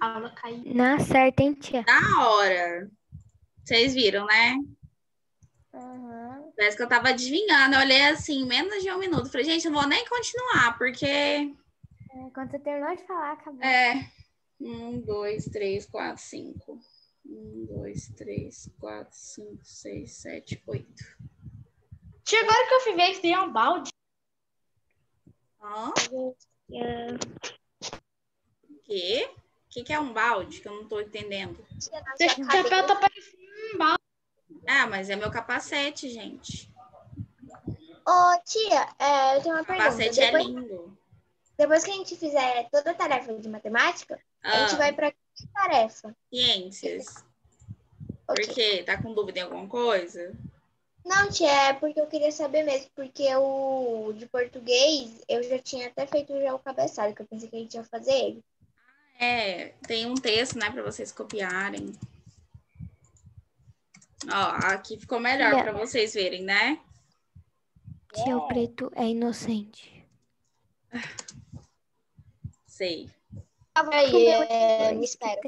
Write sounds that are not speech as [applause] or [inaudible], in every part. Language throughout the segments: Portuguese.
A aula caiu. Na certa, hein, tia? Na hora. Vocês viram, né? Uhum. Parece que eu tava adivinhando. Eu olhei assim, menos de um minuto. Falei, gente, eu não vou nem continuar, porque. É, quando você terminou de falar, acabou. É. Um, dois, três, quatro, cinco. Um, dois, três, quatro, cinco, seis, sete, oito. Tia, agora que eu fui ver que tem é um balde. Hã? O quê? O que, que é um balde? Que eu não tô entendendo. Seu chapéu tá parecendo um balde. Ah, mas é meu capacete, gente. Ô, tia, é, eu tenho uma pergunta. Capacete é lindo. depois que a gente fizer toda a tarefa de matemática, a gente Ah, vai pra que tarefa? ciências. Ok. Por quê? Tá com dúvida em alguma coisa? Não, tia, é porque eu queria saber mesmo, porque o de português eu já tinha até feito já o cabeçalho, que eu pensei que a gente ia fazer ele. É, tem um texto, né, para vocês copiarem. Ó, aqui ficou melhor para vocês verem, né? Tia, o preto é inocente. Sei. Aí, é, me espera.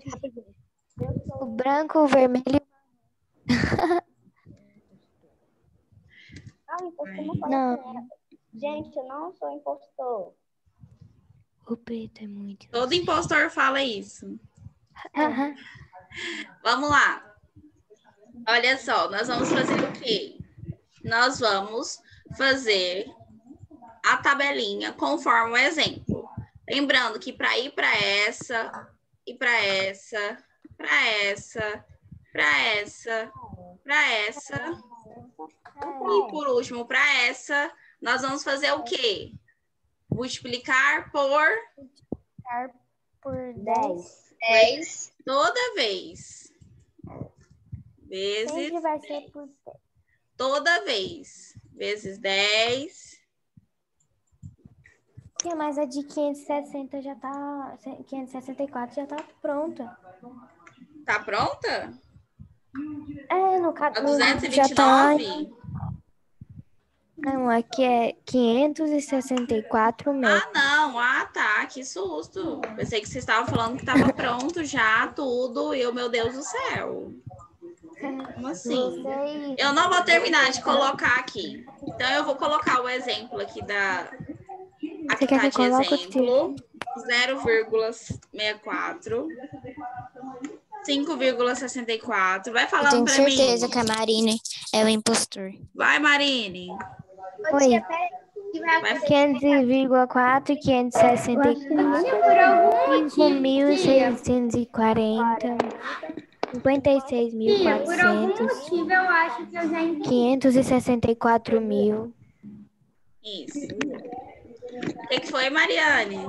O branco, o vermelho. [laughs] Ah, impostor não fala Não. Gente, eu não sou impostor. O preto é muito. Todo impostor fala isso. Aham. Vamos lá. Olha só, nós vamos fazer o quê? Nós vamos fazer a tabelinha conforme o exemplo. Lembrando que para ir para essa, e para essa, para essa, para essa, para essa, e por último, para essa, nós vamos fazer o quê? Multiplicar por Por 10. 10. toda vez. Vezes Sempre vai ser por 10. toda vez. Vezes 10. Tia, mas a de 560 já tá. 564 já tá pronta. Tá pronta? É, no caso. A Já tá. 229? Não, aqui é 564 metros. Ah, não. Ah, tá. Que susto. Pensei que vocês estavam falando que tava pronto já, tudo. E eu, meu Deus do céu. Como assim? Eu não vou terminar de colocar aqui. Então, eu vou colocar o exemplo aqui da. Aqui Você quer tá que eu de coloque, exemplo. 0,64. 5,64. Vai Eu falando tenho pra certeza mim. que a Marine é o impostor. Vai, Marine. Oi. tia, peraí, que vai Vai. acontecer? 500,4 e 564. 5.640. 56.400. motivo, eu acho que eu já entendi. 564 mil. Isso. O que, que foi, Mariane?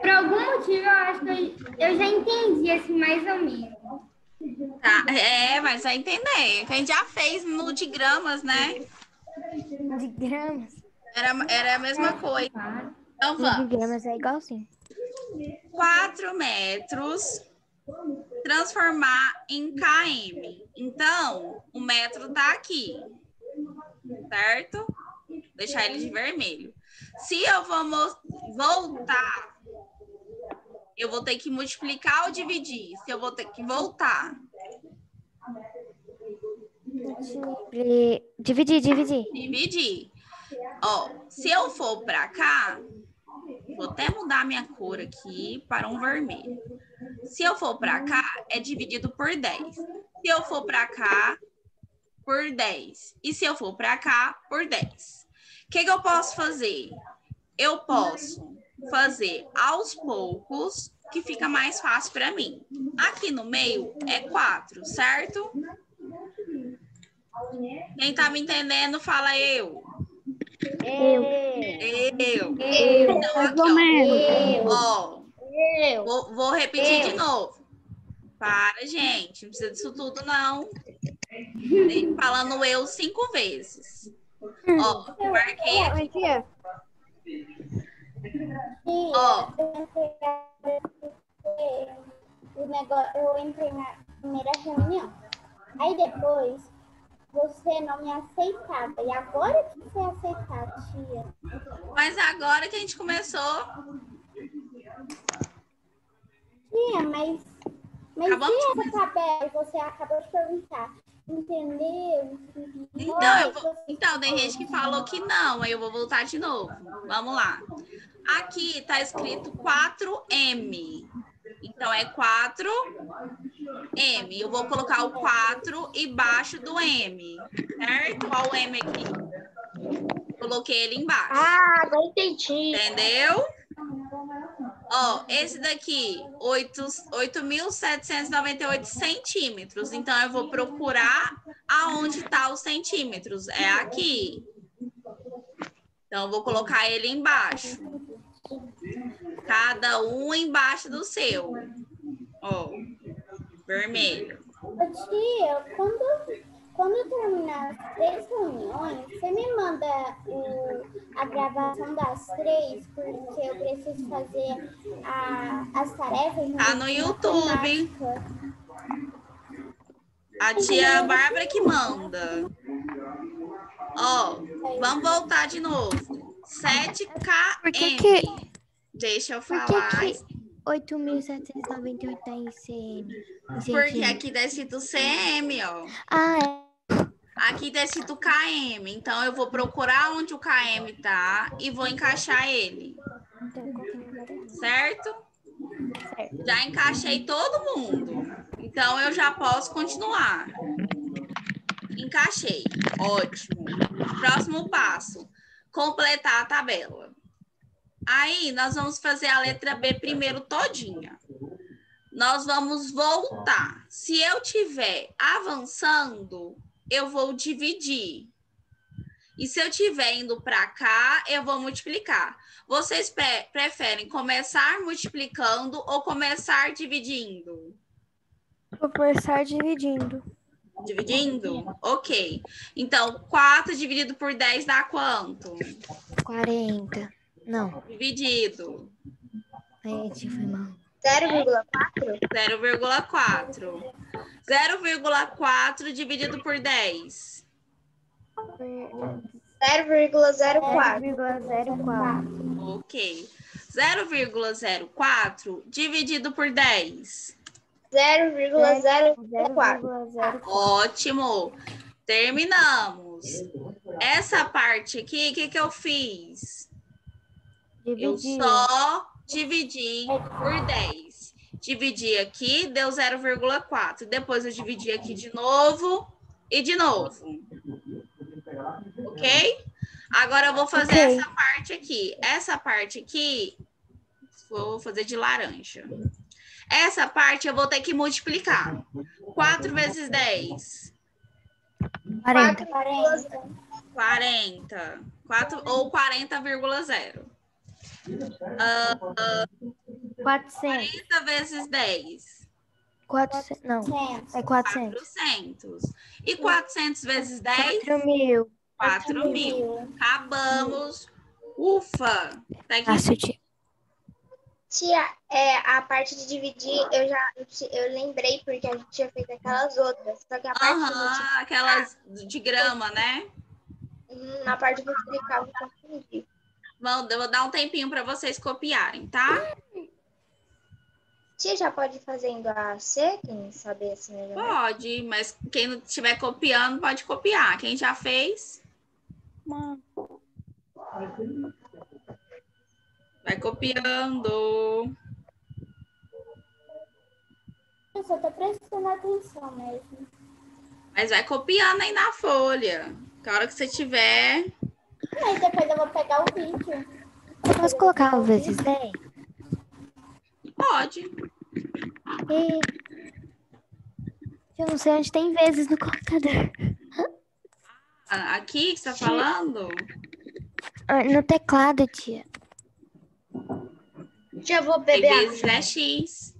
Por algum motivo, eu acho que eu, já entendi, assim, mais ou menos. Tá, é, mas vai entender. A gente já fez no de gramas, né? De gramas. Era, era a mesma coisa. Então De vamos. gramas é igualzinho. 4 metros transformar em km. Então, o metro tá aqui. Certo? Deixar ele de vermelho. Se eu vou voltar, eu vou ter que multiplicar ou dividir? Se eu vou ter que voltar. Dividir, dividir. dividir. Ó, se eu for para cá, vou até mudar minha cor aqui para um vermelho. Se eu for para cá, é dividido por 10. Se eu for para cá, por 10. E se eu for para cá, por 10. O que, que eu posso fazer? Eu posso fazer aos poucos, que fica mais fácil para mim. Aqui no meio é 4, certo? Quem tá me entendendo, fala eu. Eu. Eu. Então, aqui, ó. Ó, Eu. vou, vou repetir de novo. Para, gente. Não precisa disso tudo, não. Falando eu cinco vezes. Ó, marquei aqui. Ó, O negócio, eu entrei na primeira reunião. Aí depois você não me aceitava. E agora que você aceitar, tia. mas agora que a gente começou. Tia, mas, mas Acabamos e essa tabela você acabou de perguntar? Entendeu? Então, eu vou- então, tem gente que falou que não, aí eu vou voltar de novo. Vamos lá. Aqui tá escrito 4M. Então, é 4M. Eu vou colocar o 4 embaixo do M, certo? Olha o M aqui. Coloquei ele embaixo. Ah, agora entendi. Entendeu? Ó, esse daqui, oito- 8.798 centímetros. Então, eu vou procurar aonde tá os centímetros. É aqui. Então, eu vou colocar ele embaixo. Cada um embaixo do seu. Ó, vermelho. Ô, Tia, quando, quando terminar as três reuniões, você me manda o, a gravação das três, porque eu preciso fazer a, as tarefas. Tá no YouTube. A tia Bárbara que manda. Ó, vamos voltar de novo. 7KM. Por que que- Deixa eu Por falar. que que 8.798 tá em CN? Em Porque aqui tá escrito CM, ó. Ah, é. Aqui tá escrito KM. Então eu vou procurar onde o KM tá e vou encaixar ele, Então, errado. certo? Certo. Já encaixei todo mundo. Então eu já posso continuar. Encaixei. Ótimo. Próximo passo: completar a tabela. Aí nós vamos fazer a letra B primeiro todinha. Nós vamos voltar. Se eu tiver avançando, eu vou dividir. E se eu estiver indo para cá, eu vou multiplicar. Vocês pre- preferem começar multiplicando ou começar dividindo? Vou começar dividindo. Dividindo? Ok. Então, 4 dividido por 10 dá quanto? 40. Não, Dividido. aí tia foi mal. 0,4? 0,4. 0,4 dividido por 10. 0,04. 0,04. Ok. 0,04 dividido por 10. 0,04. 0,04. Ótimo. Terminamos. Essa parte aqui, o que, que eu fiz? Eu Dividir. só dividi por 10. Dividi aqui, deu 0,4. Depois eu dividi aqui de novo e de novo. Ok? Agora eu vou fazer Ok. essa parte aqui. Essa parte aqui, vou fazer de laranja. Essa parte eu vou ter que multiplicar. 4 vezes 10, 40. 40. 40. 4, ou 40,0. 400. 40 vezes 10. 400. Não, 100. é 400. 400. E 400 vezes 10? 4 mil. 4 mil. Acabamos. Ufa! Tá aqui. Tia. É, a parte de dividir, eu já eu, lembrei porque a gente tinha feito aquelas outras. Só que a parte multiplicar, aquelas de grama, né? hum, na parte de multiplicar, eu confundi. Vão, eu vou dar um tempinho para vocês copiarem, tá? Tia já pode ir fazendo a C, quem saber assim melhor. Pode, mas quem não estiver copiando, pode copiar. Quem já fez, vai copiando. Eu só tô prestando atenção mesmo. Mas vai copiando aí na folha. Que a hora que você tiver. Mas depois eu vou pegar o vídeo. Eu posso colocar o vezes 10? Pode. E... Eu não sei onde tem vezes no computador. Ah, Aqui que você tá falando? Ah, No teclado, tia. Tia, eu vou Tem beber água. vezes é X.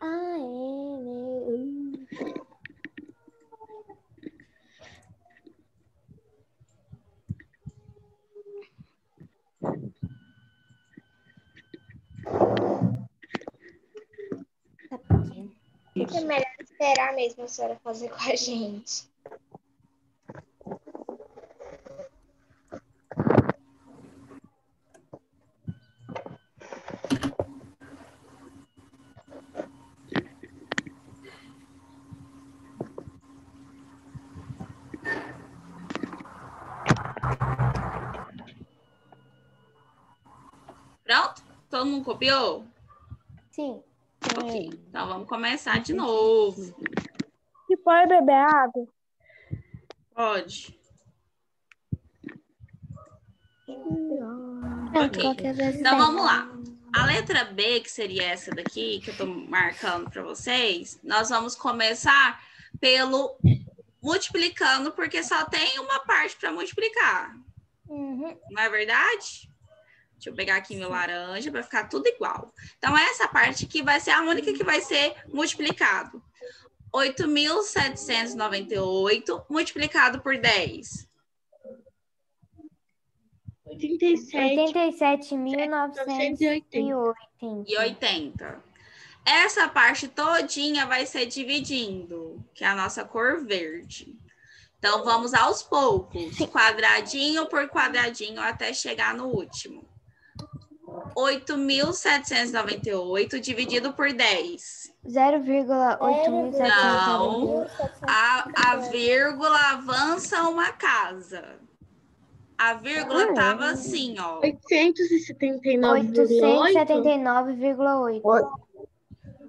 Ah, é, né? Tá pequeno. É melhor esperar mesmo a senhora fazer com a gente. Pronto? Todo mundo copiou? Sim. Ok. Então vamos começar de novo. E pode beber água? Pode. Ok. qualquer vez Então vamos lá. A letra B, que seria essa daqui, que eu tô marcando para vocês, nós vamos começar pelo multiplicando, porque só tem uma parte para multiplicar. Uhum. Não é verdade? Deixa eu pegar aqui meu laranja para ficar tudo igual. Então, essa parte aqui vai ser a única que vai ser multiplicado. 8.798 multiplicado por 10. 87. 87.980. 980. e 80. Essa parte todinha vai ser dividindo, que é a nossa cor verde. Então, vamos aos poucos, quadradinho por quadradinho, até chegar no último. 8.798 dividido por 10. 0,8798. A, a vírgula avança uma casa. A vírgula tava assim, ó. 879,8. 879,8.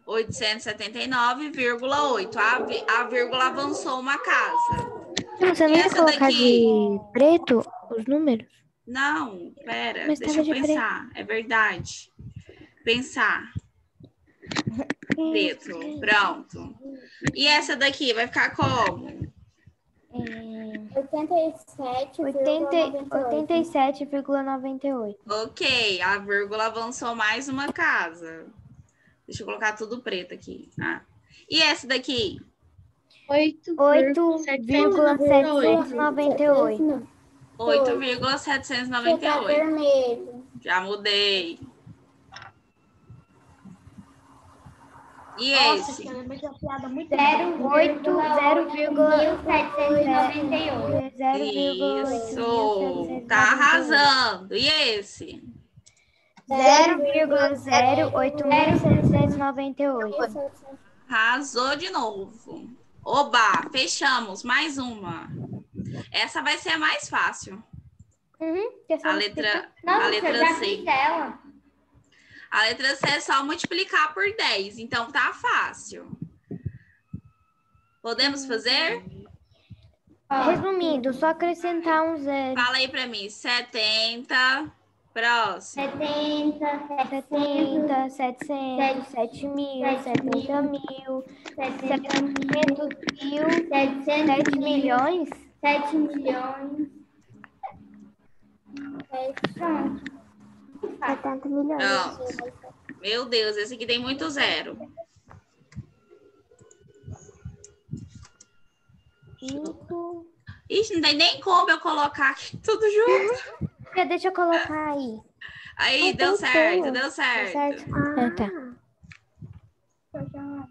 879,8. A, a vírgula avançou uma casa. Você não ia colocar daqui? de preto os números? Não, pera, Mas deixa eu pensar. É verdade. Pensar. Preto. Pronto. E essa daqui vai ficar como? É, 87, 87,98. Ok, a vírgula avançou mais uma casa. Deixa eu colocar tudo preto aqui. Ah. E essa daqui? 8,798. 8,798. Tá vermelho. Já mudei. E Nossa, esse? 8, 0,1798. Isso. Tá arrasando. E esse? 0,08798. Arrasou de novo. Oba, fechamos. Mais uma. Essa vai ser a mais fácil. Uhum, A letra, Nossa, a letra já C. A letra C é só multiplicar por 10. Então tá fácil. Podemos fazer? Resumindo, só acrescentar um zero. Fala aí pra mim. 70. Próximo. 70, 70, 700, 7 mil, 70 mil, 700 mil, 7 700 milhões. 7 milhões. É, pronto. 70 milhões. Pronto. Meu Deus, esse aqui tem muito zero. Ixi, não tem nem como eu colocar aqui tudo junto. Já Deixa eu colocar aí. Aí, Ah, deu certo, deu Tá certo. certo? Ah, [laughs] tá. Eu já,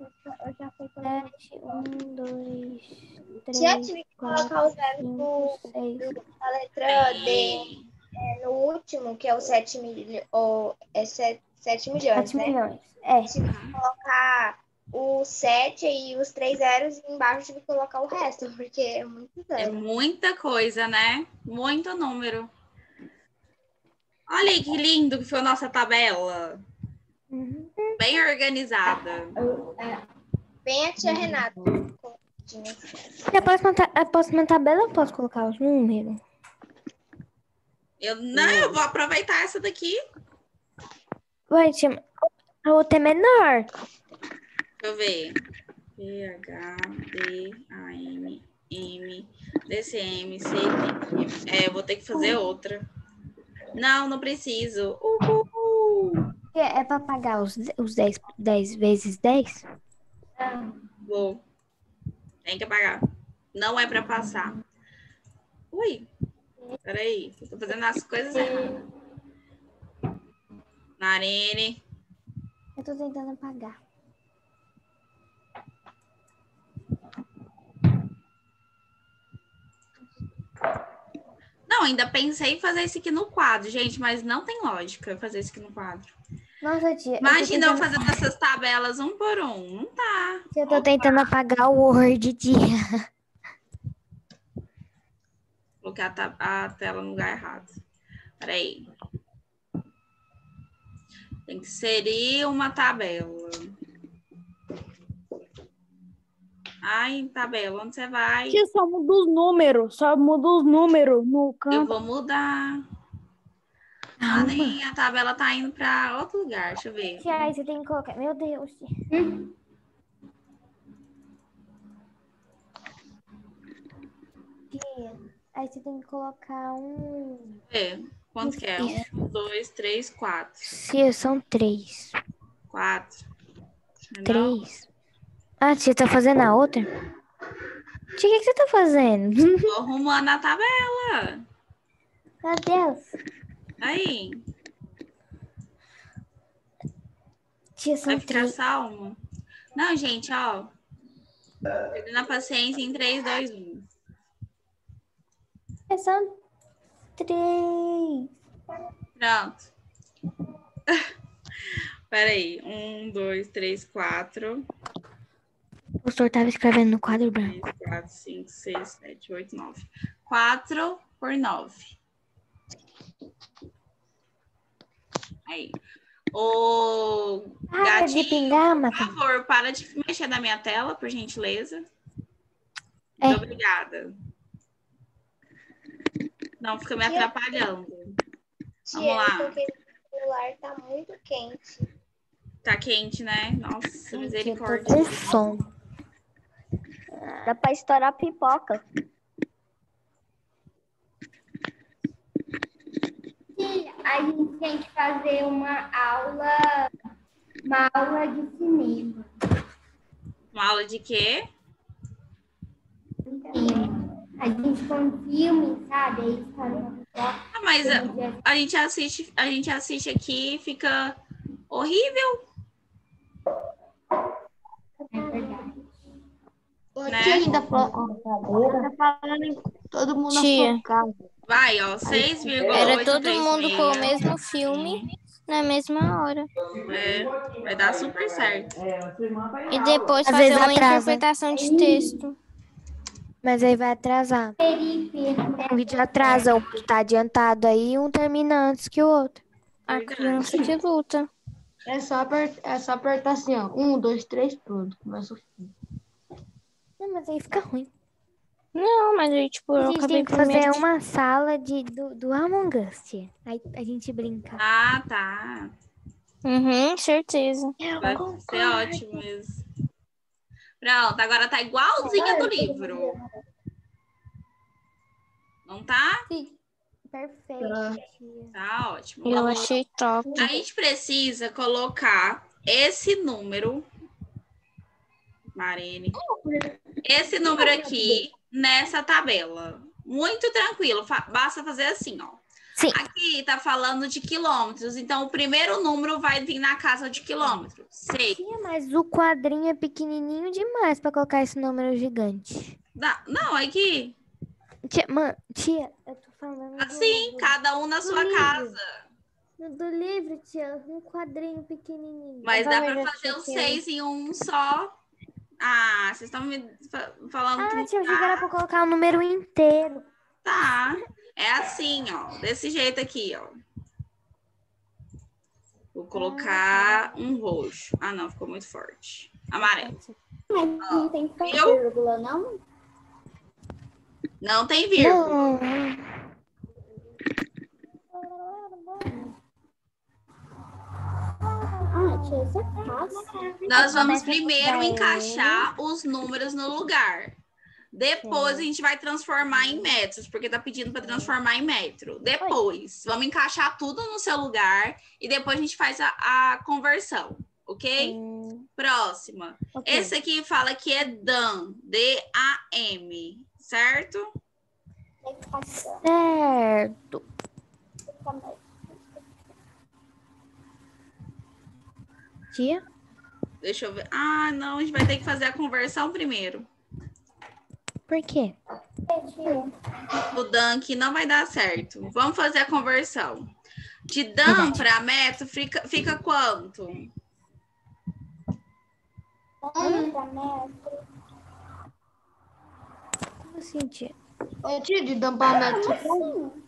eu já fiz 7, 1, 2, Já 3, tive que 4, colocar o zero 5, do, 6. da letra D é, no último, que é o 7 milhões, ou é 7, 7 milhões, 7 né? milhões. É. Tive que colocar o 7 e os três zeros e embaixo tive que colocar o resto, porque é muito É zero. muita coisa, né? Muito número. Olha aí que lindo que foi a nossa tabela. Uhum. Bem organizada. Bem a tia Renata. E a próxima, ta- a próxima tabela eu posso colocar os números? Eu não, eu vou aproveitar essa daqui. Ué, a outra é menor. Deixa eu ver. P, H, D, A, M, M, D, C, M, C, M. É, eu vou ter que fazer outra. Não, não preciso. Uhul. É, é pra pagar os, os 10, 10 vezes 10? Vou. Tem que apagar. Não é pra passar. Ui. Peraí. Tô fazendo as coisas erradas. Narene. Eu tô tentando apagar. Não, ainda pensei em fazer isso aqui no quadro, gente, mas não tem lógica fazer isso aqui no quadro. Nossa, tia. Imagina eu eu tentando, fazendo essas tabelas um por um. Não tá. eu tô tentando apagar o Word, tia. Vou Coloquei a, ta- a tela no lugar errado. Peraí. Tem que inserir uma tabela. Ai, tabela, onde você vai? Tia, só muda os números. Só muda os números no Eu canto. vou mudar. Ah, nem a tabela tá indo pra outro lugar. Deixa eu ver. Aí você tem que colocar. Meu Deus. Tia, aí você tem que colocar um. Deixa eu ver. Quanto que é? Um, dois, três, quatro. Tia, são três. Quatro. Três. Ah, tia, tá fazendo a outra? Tia, o que, que você tá fazendo? Tô arrumando a tabela. Meu Deus. Aí. Tia, Vai só uma. Não, gente, ó. Perdendo a paciência em um. 3, 2, 1. Tia, São três. Pronto. [laughs] Peraí. Um, dois, três, quatro. O professor tava escrevendo no quadro branco. 3, 4, 5, 6, 7, 8, 9. 4 por 9. Aí. Ô, Para de gatinho, pingar, por favor, para de mexer na minha tela, por gentileza. É. Muito obrigada. Não fica me atrapalhando. Tia, lá. porque o celular tá muito quente. Tá quente, né? Nossa, Tia, tô misericórdia. com sono. Dá pra estourar pipoca. A gente tem que fazer uma aula, uma aula de cinema. Uma aula de quê? A gente põe filme, sabe? Aí. Ah, mas a, a gente assiste, a gente assiste aqui e fica horrível, É verdade. né? Tá falando em todo mundo Tia. casa. Vai, ó, 6,836. Era todo mundo com o mesmo filme na mesma hora. É, vai dar super certo. E depois Às fazer uma atrasa. interpretação de texto. Mas aí vai atrasar. Um vídeo atrasa, um tá adiantado aí, um termina antes que o outro. A criança que luta. É só, apertar, é só apertar assim, ó. Um, dois, três, pronto. Começa o filme. Não, mas aí fica ruim. Não, mas aí, tipo, A eu gente acabei tem que fazer primeiro. uma sala de, do, do Among Us, tia. Aí a gente brinca. Ah, tá. Uhum, certeza. Vai ser ótimo mesmo. Pronto, agora tá igualzinha do livro. Não tá? Perfeito, tia. Tá ótimo. Eu Vamos lá. achei top. A gente precisa colocar esse número, Marene, esse número aqui nessa tabela. Muito tranquilo, fa- basta fazer assim, ó. Sim. Aqui tá falando de quilômetros, então o primeiro número vai vir na casa de quilômetros. Sei. Tia, mas o quadrinho é pequenininho demais pra colocar esse número gigante. Dá- Não, é que Tia, mãe, tia, eu tô falando do assim, livro. cada um na sua livro. casa. Do, do livro, tia, um quadrinho pequenininho. Mas dá pra Vai, fazer os seis em um só. Ah, vocês estão me fa- falando Ah, que eu achei que era pra colocar o número inteiro. Tá. É assim, ó. Desse jeito aqui, ó. Vou colocar um roxo. Ah, não, ficou muito forte. Amarelo. Mas não tem vírgula, não? Não tem vírgula. Não. Ah, tia, isso é fácil. Nós vamos primeiro encaixar os números no lugar. Depois a gente vai transformar em metros, porque tá pedindo para transformar em metro. Depois, vamos encaixar tudo no seu lugar e depois a gente faz a, a conversão, ok? Próxima. Esse aqui fala que é DAM, D-A-M, certo? Certo. Tia? Deixa eu ver. Ah, não, a gente vai ter que fazer a conversão primeiro. Por quê? O aqui não vai dar certo. Vamos fazer a conversão. De DAM para metro fica, fica quanto? Um pra metro. Como assim, tia? Ô, tia, de dam para metro.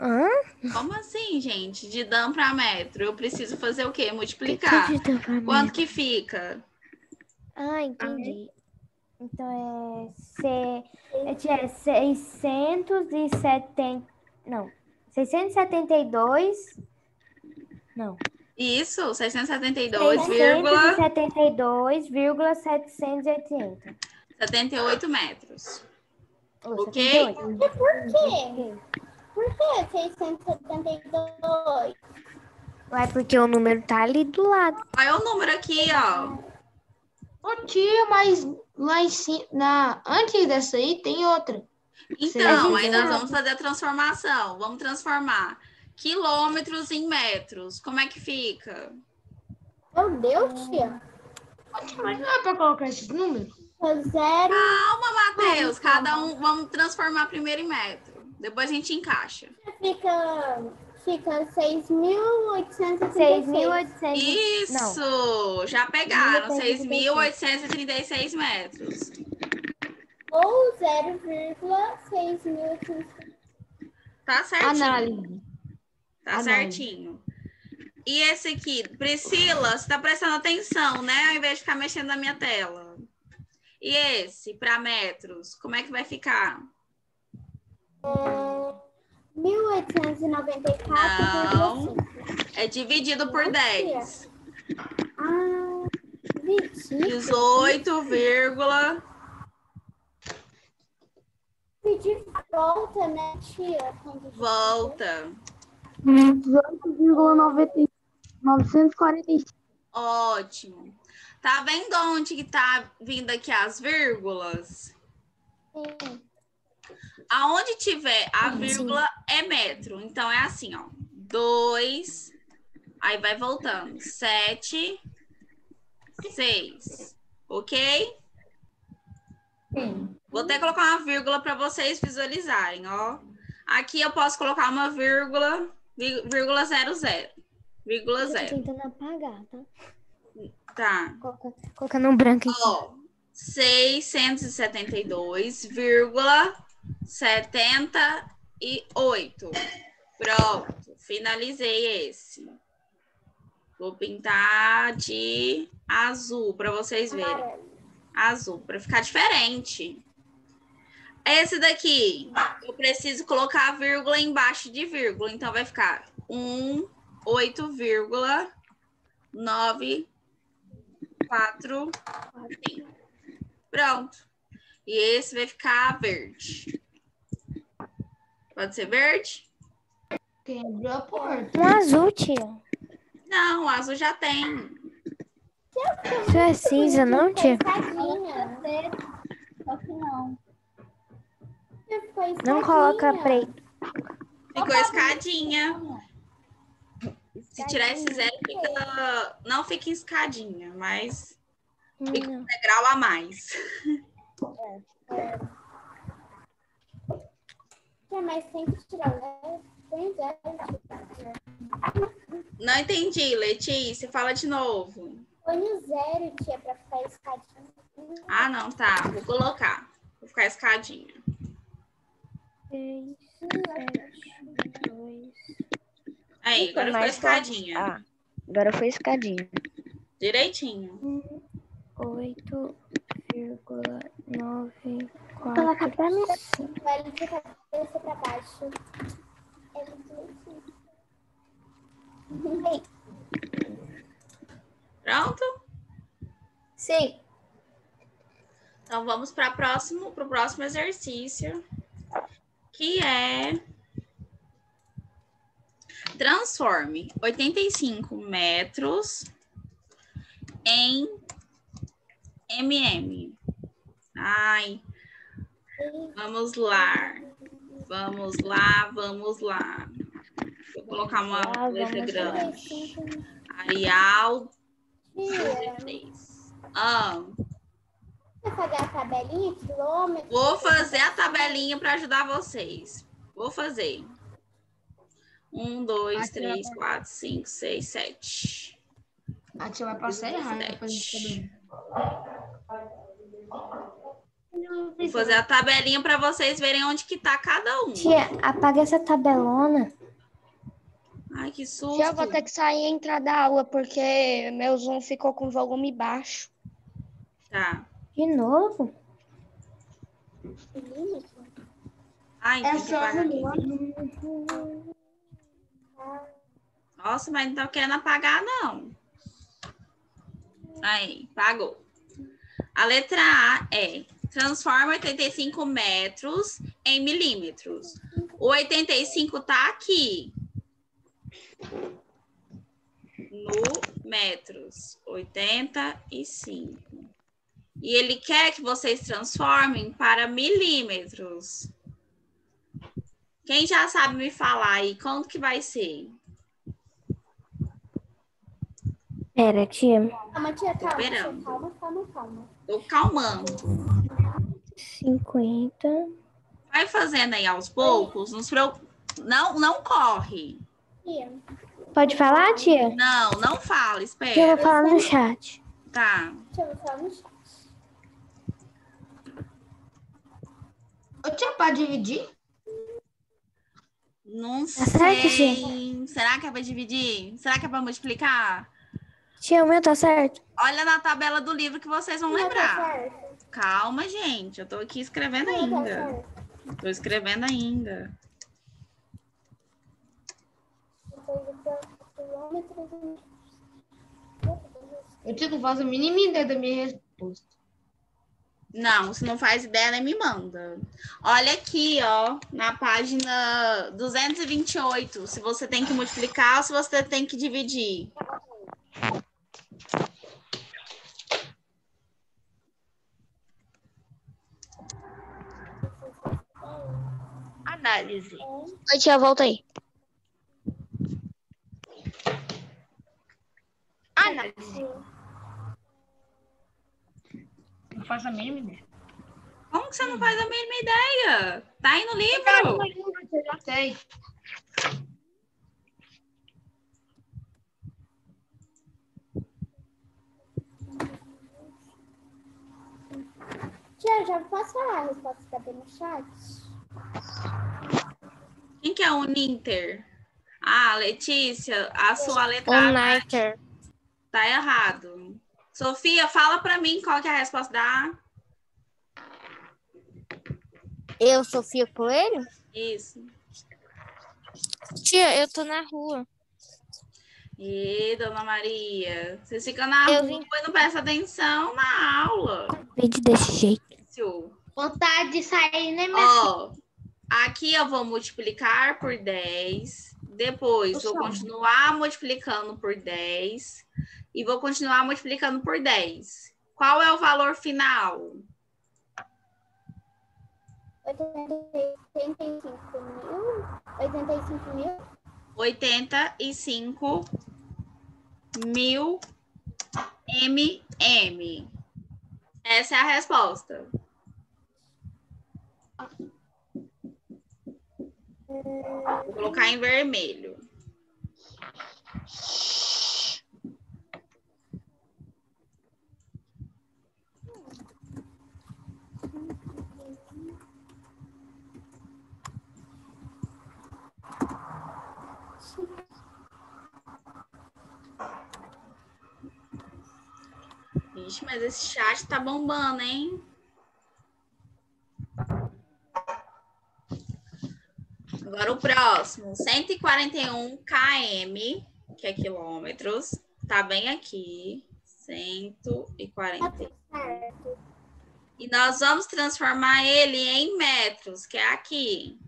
Hã? Como assim, gente? De dan para metro. Eu preciso fazer o quê? Multiplicar. Que que Quanto que fica? Ah, entendi. Então é, se, é, tia, 670. Não. 672. Não. Isso, 672, vírgula 672,780. 78 metros. Ô, Ok. 78. Por quê? Por que 672? Ué, porque o número tá ali do lado. Olha o número aqui, ó. Ô, tia, mas lá em cima, na, antes dessa aí tem outra. Então, aí nós vamos fazer a transformação. Vamos transformar quilômetros em metros. Como é que fica? Meu Deus, tia. Mas não é para colocar esses números? Zero. Calma, Matheus. Cada um, vamos transformar primeiro em metro. Depois a gente encaixa. Fica, fica 6.836. 6.800. Isso! Já pegaram. 6.836 metros. Ou 0,6.836. Tá certinho. Análise. Tá Análise. certinho. E esse aqui, Priscila, você tá prestando atenção, né? Ao invés de ficar mexendo na minha tela. E esse, para metros, como é que vai ficar? 1.894,5. É dividido por 10. Ah, dividir. 18, vírgula. Dividir volta, né, tia? Volta. 18,945. Ótimo. Tá vendo onde que tá vindo aqui as vírgulas? Sim. Aonde tiver a vírgula é metro. Então é assim, ó. 2, aí vai voltando. 7, 6. Ok? Sim. Vou até colocar uma vírgula para vocês visualizarem, ó. Aqui eu posso colocar uma vírgula, ví- vírgula 00. Vírgula Eu tô 0. tentando apagar, tá? Tá. Coloca- Colocando um branco aqui. Ó, 672,78. Pronto, finalizei esse. Vou pintar de azul para vocês verem. Azul, para ficar diferente. Esse daqui, eu preciso colocar a vírgula embaixo de vírgula. Então, vai ficar 1, 8,9 quatro, cinco. Pronto. E esse vai ficar verde. Pode ser verde? Quem abriu a porta? Um azul, tia. Não, o azul já tem. Isso é cinza, não, tia? Escadinha. Só que não. Não coloca preto. Ficou escadinha. Se tirar esse zero, fica... não fica escadinha, mas fica um Não. degrau a mais. [laughs] Tia, mas tem que tirar o zero. Põe zero. Não entendi, Letícia. Fala de novo. Põe o zero, tia, pra ficar escadinha. Ah, não, tá. Vou colocar. Vou ficar escadinha. Seis, sete, dois. Aí, agora ficou escadinha. Ah, agora foi escadinha. Direitinho. Oito vírgula nove Coloca quatro. pra mim. Vai de cabeça pra baixo. É muito Pronto? Sim. Então vamos para próximo, o próximo exercício, que é transforme 85 metros em mm. Ai, vamos lá, vamos lá, vamos lá. Vou colocar uma Lá, letra grande. Arial Tia, 16. Ah, vai fazer a tabelinha, quilômetro? Vou fazer a tabelinha para ajudar vocês. Vou fazer. Um, dois, três, quatro, cinco, seis, sete. A tia vai passar errado. pra fazer Sete. tabela. Vou fazer a tabelinha para vocês verem onde que tá cada um. Tia, apaga essa tabelona. Ai, que susto. Já vou ter que sair e entrar da aula, porque meu Zoom ficou com volume baixo. Tá. De novo? Ai, É só. Nossa, mas não tá querendo apagar, não. Aí, pagou. A letra A é transforma 85 metros em milímetros. O 85 tá aqui. No metros. 85. E ele quer que vocês transformem para milímetros. Quem já sabe me falar aí, quanto que vai ser? Pera, tia. Calma, tia, calma, tia, esperando. calma, calma, calma. Tô calmando. 50. Vai fazendo aí aos poucos. Não, não, não corre. Tia, Pode falar, tia? Não, não fala, Eu vou espera. falar no chat. Tá. deixa eu falar no chat. Eu tinha para dividir? Não Tá certo, sei. Será que é pra dividir? Será que é pra multiplicar? Tia, o meu tá certo? Olha na tabela do livro que vocês vão tá lembrar. certo. Calma, gente. Eu tô aqui escrevendo Não tá ainda. certo. Tô escrevendo ainda. Eu e- tia, não faço a mínima ideia da minha resposta. Não, se não faz ideia, nem me manda. Olha aqui, ó, na página 228, se você tem que multiplicar ou se você tem que dividir. Análise. Oi, tia, volta aí. Análise. Não faço a mínima ideia. Como que você não faz a mínima ideia? Tá aí no livro. Eu já sei. Tia, já posso falar a resposta que tá bem no chat? Quem que é o Ninter? Ah, Letícia, a sua letra O A Niter. tá errado. Sofia, fala pra mim qual que é a resposta da A. Eu, Sofia Coelho? Isso. Tia, eu tô na rua. E dona Maria, vocês ficam na Eu rua vim- e não prestam atenção na aula. Vídeo desse jeito. Vontade de sair, né, minha Ó, aqui eu vou multiplicar por 10. Depois vou continuar multiplicando por 10. E vou continuar multiplicando por 10. Qual é o valor final? 85 mil? 85 mil? 85 mil mm. Essa é a resposta. Vou colocar em vermelho. Ixi, mas esse chat tá bombando, hein? Agora o próximo, 141 km, que é quilômetros, tá bem aqui, 141. Certo. E nós vamos transformar ele em metros, que é aqui.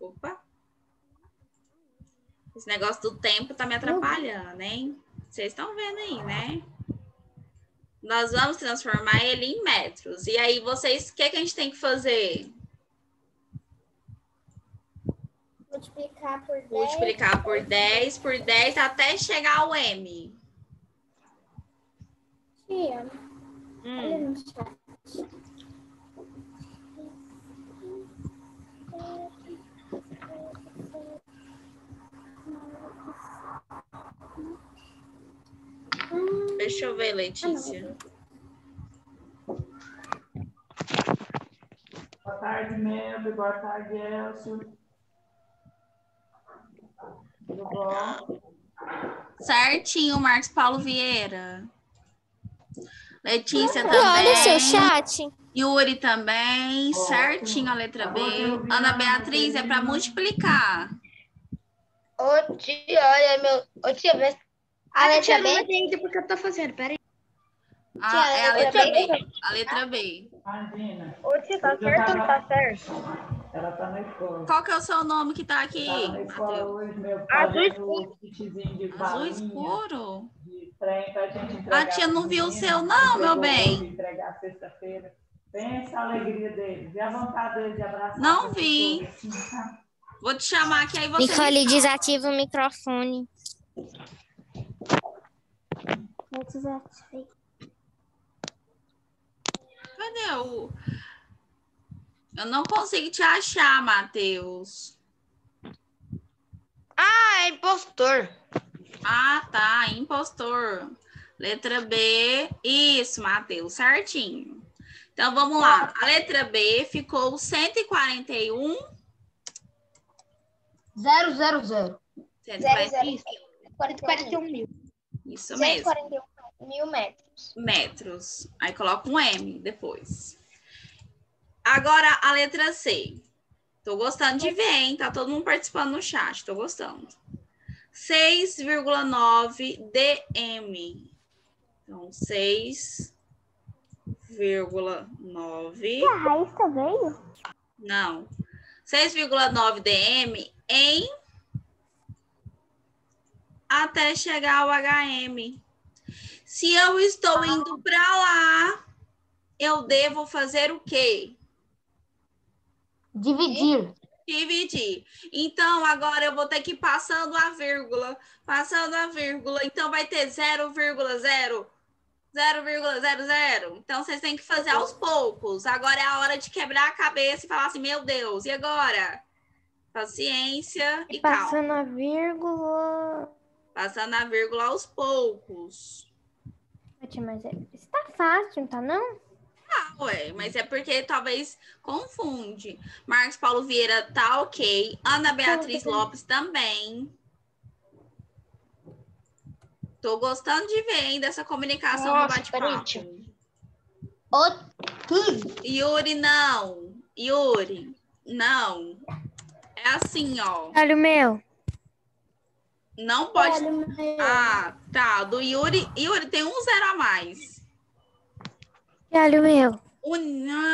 Opa. Esse negócio do tempo tá me atrapalhando, hein? Vocês estão vendo aí, né? Nós vamos transformar ele em metros. E aí, vocês, o que, que a gente tem que fazer? Multiplicar por 10. Multiplicar por 10, por 10, até chegar ao M. Tia, Hum. olha no chat. Deixa eu ver, Letícia. Pimenta, boa tarde, Elcio. Tudo bom? Certinho, Marcos Paulo Vieira. Letícia E olha o seu também. chat. Yuri também. Certinho a letra B. Ana Beatriz é para multiplicar. Ô, tia, olha, meu. Ô, tia, vê. A letra tia, B? porque eu tô fazendo, peraí. Ah, Tia, é a a letra letra B. A letra B. Imagina. Ô, tia, tá certo ou não tava- tá certo? Ela tá na escola. Qual que é o seu nome que tá aqui, Tava na escola hoje, meu, Azul fazendo escuro. Azul escuro? de trem pra gente entregar A tia não viu o seu não, meu bem. Entregar sexta-feira. Pensa a alegria deles. E a vontade deles de abraçar. Não vi. tá? Vou te chamar aqui aí você. Nicole, desativa o microfone. Eu desativei. Cadê o. Eu não consigo te achar, Matheus. Ah, é impostor. Ah, tá. Impostor. Letra B. Isso, Matheus. Certinho. Então vamos lá. A letra B ficou 141. Zero, zero, zero. 141. 41 mil. Isso mesmo. 141 mil metros. Metros. Aí coloca um M depois. Agora a letra C. Tô gostando de ver, hein? Tá todo mundo participando no chat. Tô gostando. 6,9 dm. Então, 6,9. A Raíssa veio? Não. 6,9 dm em até chegar ao HM. Se eu estou indo para lá, eu devo fazer o quê? Dividir. Dividir. Então, agora eu vou ter que ir passando a vírgula, passando a vírgula. Então, vai ter 0,0, 0,00. Então, vocês têm que fazer aos poucos. Agora é a hora de quebrar a cabeça e falar assim, meu Deus, e agora? Paciência e calma. Passando a vírgula. Passando a vírgula aos poucos. Mas é- isso tá fácil, não tá não? Ah, ué, mas é porque talvez confunde. Marcos Paulo Vieira tá ok. Ana Beatriz Lopes também. Tô gostando de ver, hein, dessa comunicação no Nossa, peraí, bate-papo. Yuri, não. Yuri, não. É assim, ó. Olha o meu. Não pode. Ah, tá. Do Yuri. Yuri tem um zero a mais. E olha o meu. O,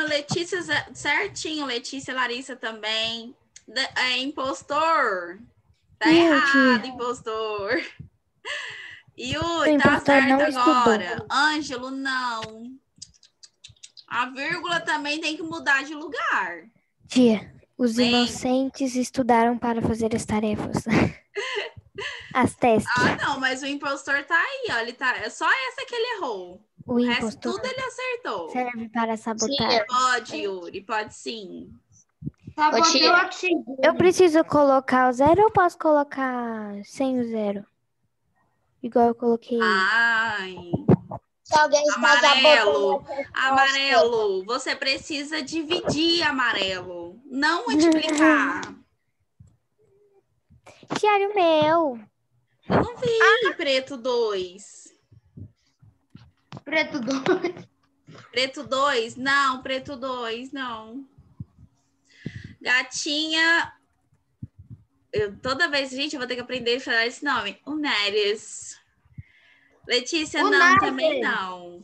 Letícia, certinho. Letícia Larissa também. É impostor. Tá Meu errado, Deus. impostor. O [laughs] Yuri, tá certo estudou. agora. Ângelo, não. A vírgula também tem que mudar de lugar. Tia, os Bem. inocentes estudaram para fazer as tarefas. [laughs] As testes. Ah, não, mas o impostor tá aí, ó. Ele tá... É só essa que ele errou. O O resto impostor tudo ele acertou. serve para sabotar. Pode, Yuri, pode sim. Oxigênio. Eu preciso colocar o zero ou posso colocar sem o zero? Igual eu coloquei. Ai, Se alguém está Amarelo. amarelo, você precisa dividir amarelo, não multiplicar. [laughs] Tia, olha o meu. Eu não vi preto 2. Preto dois. Preto 2? Não, preto 2, não. Gatinha. Eu, toda vez, gente, eu vou ter que aprender a falar esse nome. O Neres. Letícia, O não, também não.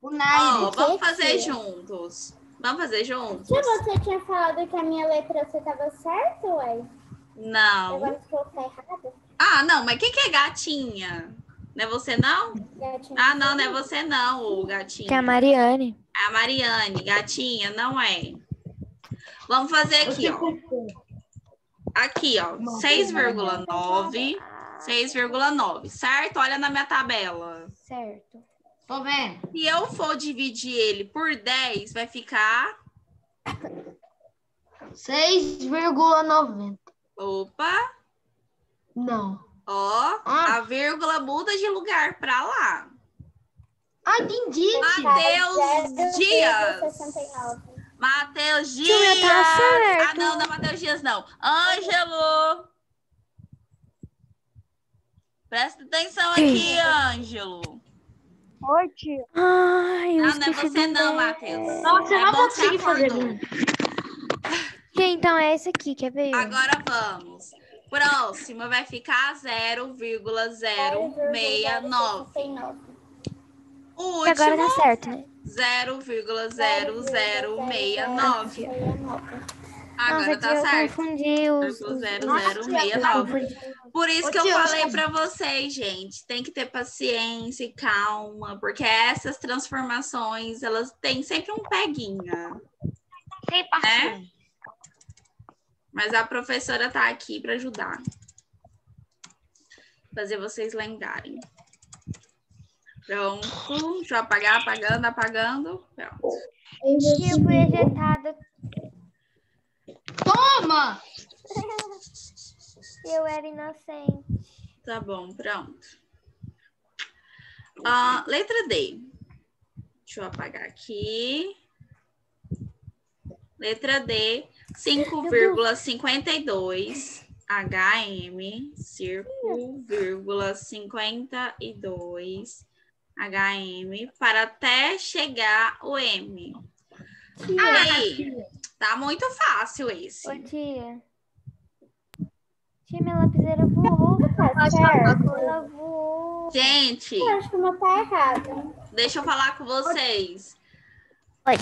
O Ó, Nairo. vamos fazer juntos. Vamos fazer juntos? Se você tinha falado que a minha letra C estava certa, ué. Não. Agora errado. Ah, não, mas quem que é gatinha? Não é você, não? Gatinho. Ah, não, não é você, não, o gatinho. Que é a Mariane. É a Mariane, gatinha, não é. Vamos fazer aqui, ó. Aqui, ó. 6,9. 6,9, certo? Olha na minha tabela. Certo. Tô vendo. Se eu for dividir ele por 10, vai ficar. 6,90. Opa! Não. Ó, Ah. a vírgula muda de lugar pra lá. Ah, entendi. Matheus Dias. 0,69. Matheus Dias. Tio, meu tá certo. Ah, não, não é Matheus Dias, não. Ângelo. Presta atenção aqui, Ângelo. Oi, tia. Ai, eu Não, não é você não. Matheus. Nossa, eu É não você conseguir fazer. Então é esse aqui, quer ver? Agora vamos. Próxima vai ficar 0,069. O E agora tá último, certo, né? 0,0069. Agora Nossa, tá tia, eu certo. confundi os... os- 0,0069. Por isso que eu falei pra vocês, gente, tem que ter paciência e calma, porque essas transformações, elas têm sempre um peguinha, Sem né? Mas a professora tá aqui para ajudar. Fazer vocês lembrarem. Pronto. Deixa eu apagar, apagando, apagando. Pronto. Fui ejetada. Toma! [laughs] Eu era inocente. Tá bom, pronto. Ah, letra D. Deixa eu apagar aqui. Letra D, 5,52 HM, círculo, vírgula 52 HM, para até chegar o M. Aí, tá muito fácil esse. Ô, tia. Tia, minha lapiseira voou. Tá. Ela voou. Gente, Eu acho que o meu tá errado. deixa eu falar com vocês. Oi.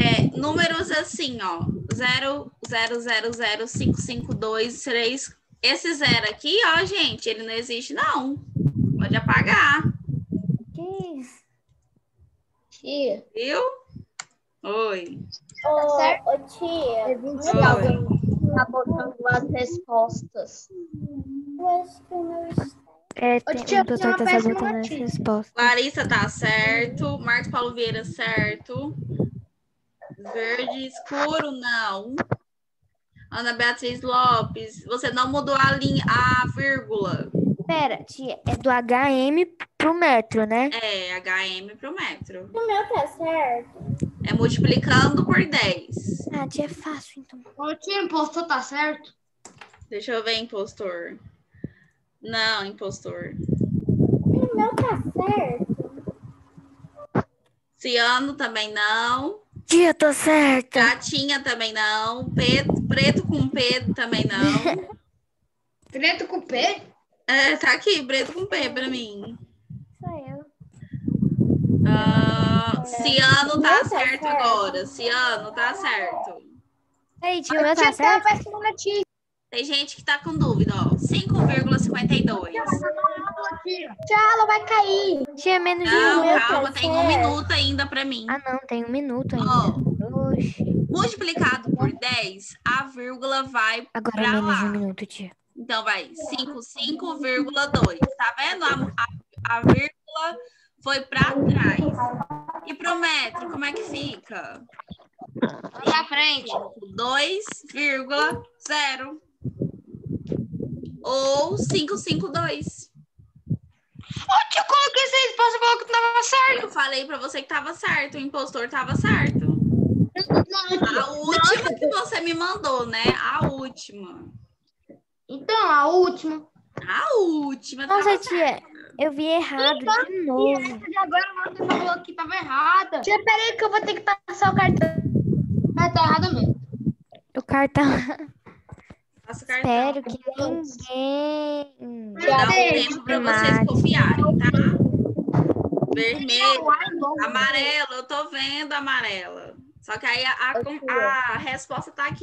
É, números assim, ó. 0, 0, 0, 0, 5, 5, 2, 3. Esse zero aqui, ó, gente, ele não existe, não. Pode apagar, Que? Tia, viu? Oi. Ô, ô, tia, Oi. tá botando as respostas. É, Ô, tem, tia, o eu tá sabotando as respostas. Larissa tá certo. Marcos Paulo Vieira, certo. Verde escuro, não. Ana Beatriz Lopes, você não mudou a linha, a vírgula. Pera, tia, é do HM pro metro, né? É, HM pro metro. O meu tá certo. É multiplicando por 10. Ah, tia, é fácil, então. O tio impostor tá certo? Deixa eu ver, impostor. Não, impostor. O meu tá certo. Ciano também não. Tia, tô certa. Gatinha também não. Preto, preto com P também não. Preto com P? É, tá aqui, preto com P pra mim. Sou eu. Ah, Ciano tá Não tá certo certo. agora. Ciano tá certo. Aí, tio, meu tá certo? Tem gente que tá com dúvida, ó. 5,52. Já ela vai cair. Tia, menos de Não, um. meu calma, tem um certo. minuto ainda pra mim. Ah, não, tem um minuto ainda. Oxi. Multiplicado por 10, a vírgula vai Agora pra menos de lá. um minuto, tia. Então vai 5, 5,2. Tá vendo? A, a, a vírgula foi pra trás. E pro metro, como é que fica? Pra frente. 2,0. Ou 552. Ô, tio, coloquei essa resposta e falou que tava certo. Eu falei pra você que tava certo, o impostor tava certo. A última que você me mandou, né? A última. Então, a última. A última Nossa, tia, eu vi errado de novo. Essa de agora você falou que tava errada. Tia, peraí que eu vou ter que passar o cartão. Mas tá errado mesmo. O cartão. [laughs] Cartão. Espero que ninguém. Dá um Beijo, tempo pra vocês copiarem, tá? Vermelho, amarelo, eu tô vendo amarela. Só que aí a, a, a resposta tá aqui.